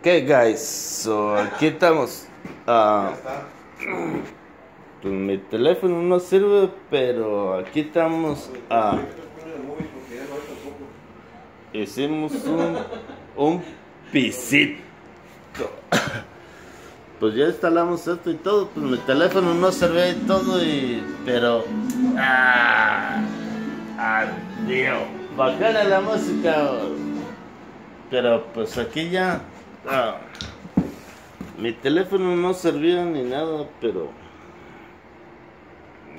Ok, guys, aquí estamos. Ah, pues mi teléfono no sirve, pero aquí estamos. ah, hicimos un, un pisito. Pues ya instalamos esto y todo. Pues mi teléfono no servía y todo, y, pero. Ah, adiós. Bacana la música. Pero pues aquí ya. Ah, mi teléfono no servía ni nada, pero.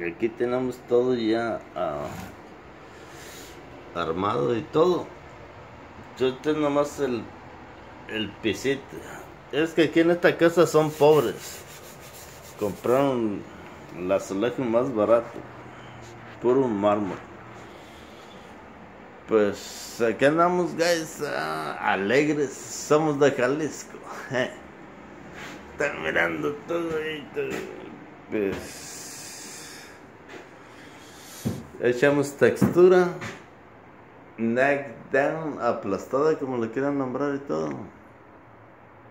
Aquí tenemos todo ya ah, armado y todo. Yo tengo nomás el, el pisito. Es que aquí en esta casa son pobres. Compraron el azulejo más barato. Puro mármol. Pues aquí andamos, guys, ah, alegres. Somos de Jalisco. Están mirando todo todo. Pues. Echamos textura. Neck down, aplastada, como le quieran nombrar y todo.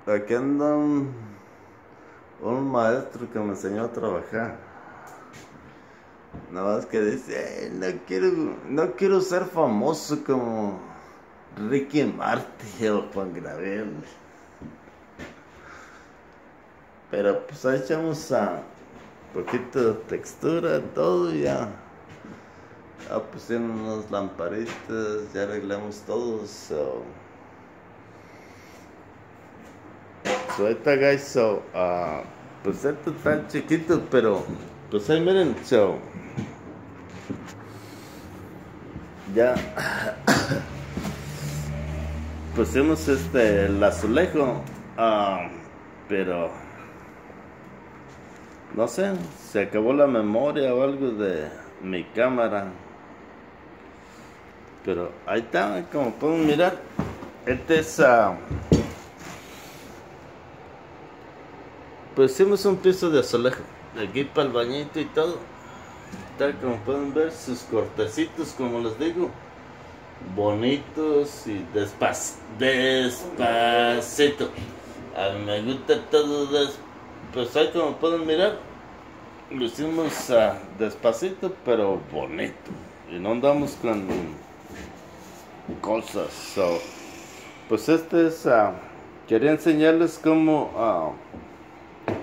Aquí anda un, un maestro que me enseñó a trabajar. Nada más que "Ay, no quiero, no quiero ser famoso como Ricky Martin o Juan Gabriel. Pero pues ahí echamos a poquito de textura, todo ya. Ya pusieron unas lamparitas, ya arreglamos todo. So, so guys, so, ah, pues esto está chiquito, pero pues ahí miren, so, ya pusimos este el azulejo, ah, pero no sé, se acabó la memoria o algo de mi cámara. Pero ahí está, como pueden mirar, este es pues hicimos un piso de azulejo, aquí para el bañito y todo. Está como pueden ver sus cortecitos, como les digo, bonitos y despac despacito. A mí me gusta todo pues ahí como pueden mirar, lo hicimos ah, despacito pero bonito. Y no andamos con cosas. So, pues este es, ah, quería enseñarles cómo, ah,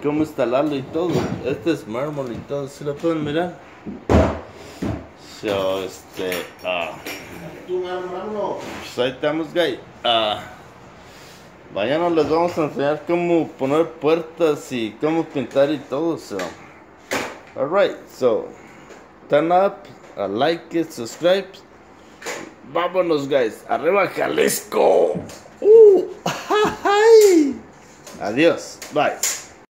cómo instalarlo y todo. Este es mármol y todo, si lo pueden mirar. So, este, ah, pues ahí estamos, guys. Ah, mañana les vamos a enseñar cómo poner puertas y cómo pintar y todo. So, alright, so, turn up, uh, like it, subscribe. Vámonos, guys. Arriba Jalisco. Uh, Adiós. Bye.